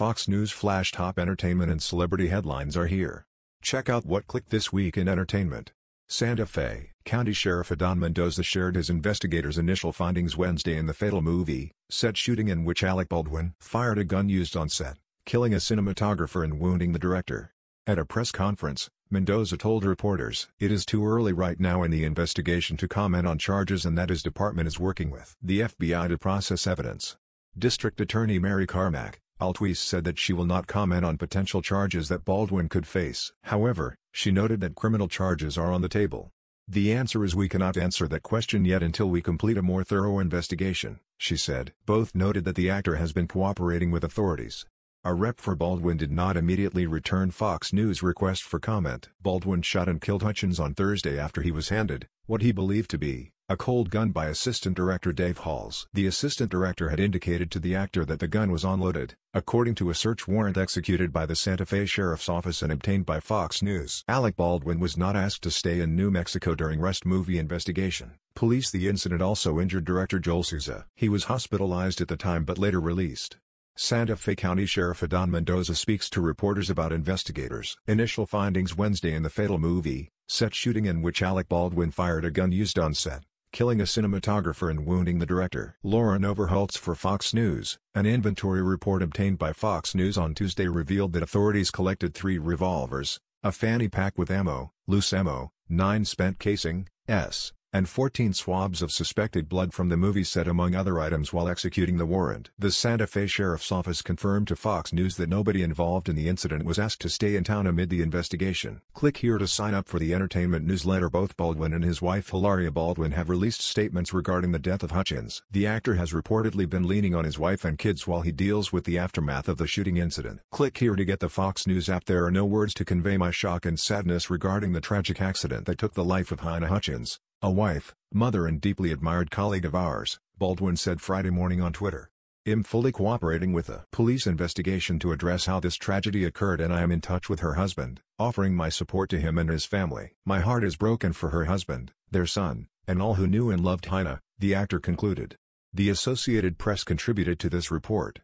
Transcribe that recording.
Fox News Flash Top Entertainment and Celebrity Headlines are here. Check out what clicked this week in entertainment. Santa Fe County Sheriff Adan Mendoza shared his investigators' initial findings Wednesday in the fatal movie, set shooting in which Alec Baldwin fired a gun used on set, killing a cinematographer and wounding the director. At a press conference, Mendoza told reporters, It is too early right now in the investigation to comment on charges and that his department is working with the FBI to process evidence. District Attorney Mary Carmack, Altwies said that she will not comment on potential charges that Baldwin could face. However, she noted that criminal charges are on the table. The answer is we cannot answer that question yet until we complete a more thorough investigation, she said. Both noted that the actor has been cooperating with authorities. A rep for Baldwin did not immediately return Fox News' request for comment. Baldwin shot and killed Hutchins on Thursday after he was handed, what he believed to be, a cold gun by Assistant Director Dave Halls. The Assistant Director had indicated to the actor that the gun was unloaded, according to a search warrant executed by the Santa Fe Sheriff's Office and obtained by Fox News. Alec Baldwin was not asked to stay in New Mexico during Rust movie investigation. Police The incident also injured director Joel Souza. He was hospitalized at the time but later released. Santa Fe County Sheriff Adan Mendoza speaks to reporters about investigators' initial findings Wednesday in the fatal movie, set shooting in which Alec Baldwin fired a gun used on set killing a cinematographer and wounding the director. Lauren Overholtz for Fox News, an inventory report obtained by Fox News on Tuesday revealed that authorities collected three revolvers, a fanny pack with ammo, loose ammo, nine spent casing, S, and 14 swabs of suspected blood from the movie set among other items while executing the warrant. The Santa Fe Sheriff's Office confirmed to Fox News that nobody involved in the incident was asked to stay in town amid the investigation. Click here to sign up for the entertainment newsletter both Baldwin and his wife Hilaria Baldwin have released statements regarding the death of Hutchins. The actor has reportedly been leaning on his wife and kids while he deals with the aftermath of the shooting incident. Click here to get the Fox News app there are no words to convey my shock and sadness regarding the tragic accident that took the life of Halyna Hutchins. A wife, mother and deeply admired colleague of ours, Baldwin said Friday morning on Twitter. I'm fully cooperating with the police investigation to address how this tragedy occurred and I am in touch with her husband, offering my support to him and his family. My heart is broken for her husband, their son, and all who knew and loved Halyna, the actor concluded. The Associated Press contributed to this report.